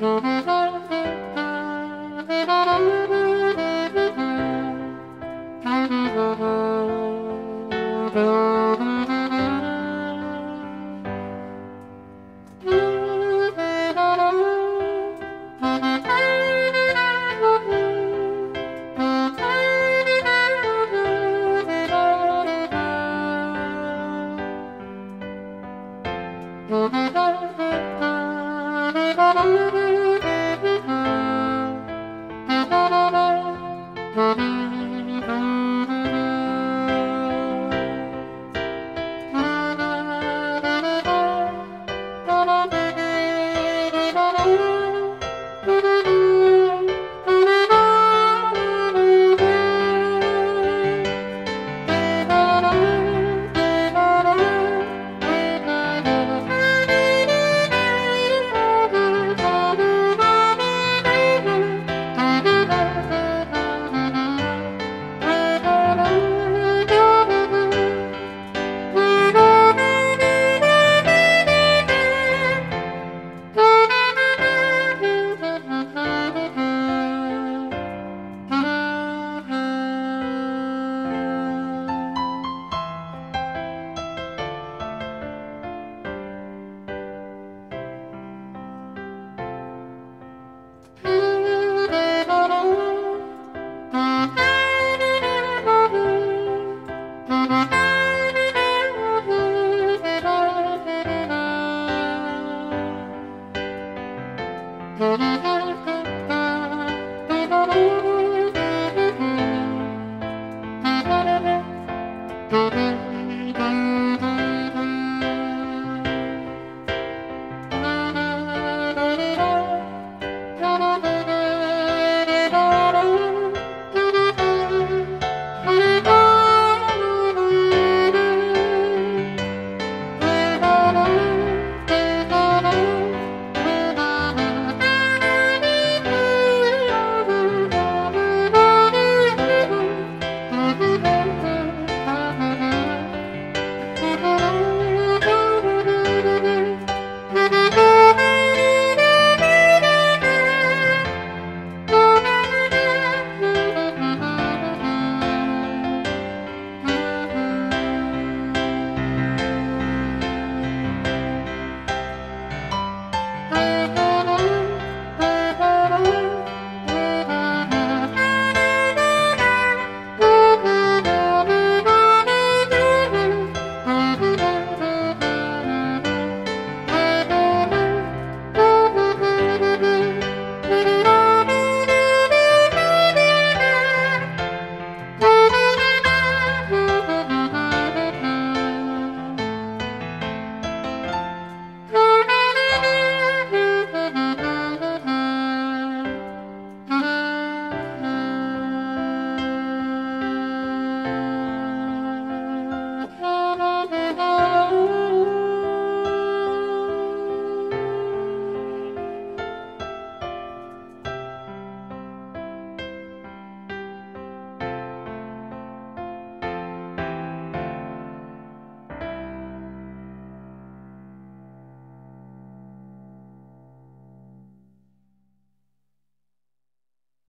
Mm-hmm.